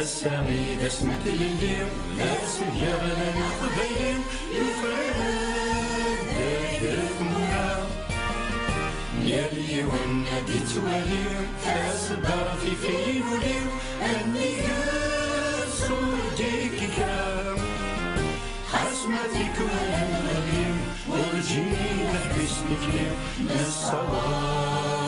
السامي ذا سمعت لليم لا سيارة لنا قبيلين يفرد دايرة مولا يالي والنادي تواليم فاسدار في فين وليم أني صوتك كام حسمتك والغليم ورجيني نحبس نكلم نصوى في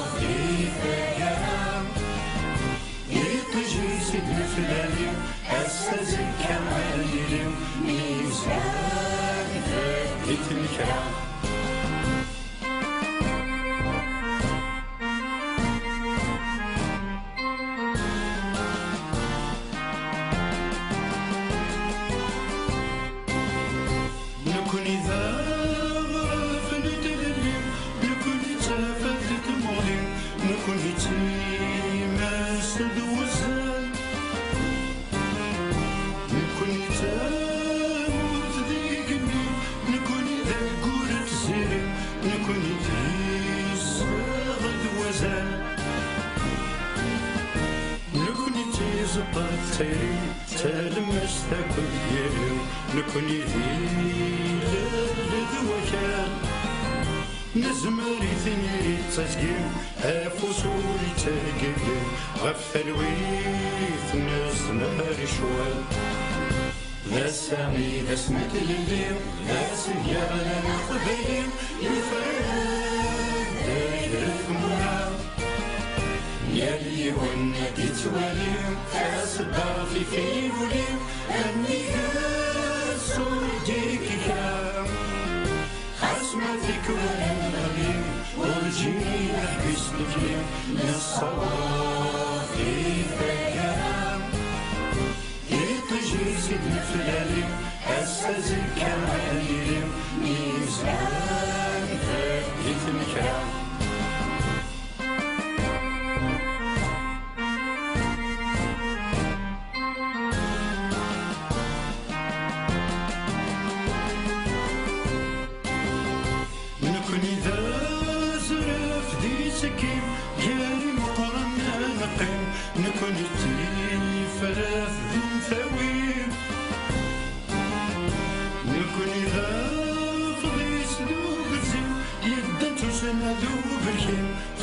الكرام نكون إذا غرفت اليم نكون نكون تيساغ دوزان نكون تيزبط تيري تلمس تاكل يرم نكون ذي لذوكان نزمري ثنيري تسقيم أفوسوري تاقيم غف الويث نزمري شوال سمت لليم ذا سيارة لنا قبيم يفرد دايرة مولا يلي والنادي تواليم فاسدار في فين وليم أني صوتك كام حسمتك والغليم ورجيني نحبس نكلم نصوافي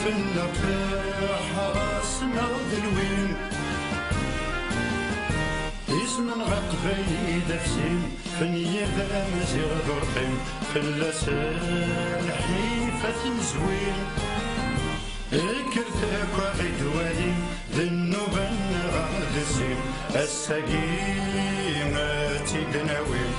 الحين فلنا راسنا ذلوين اسم غقبي دفسين فنية ذا مزيغ ذرقين فلا سالحي فتنزوين اكرتك وغيد والي ذنوبا غاد الزين السقيمة تدناوين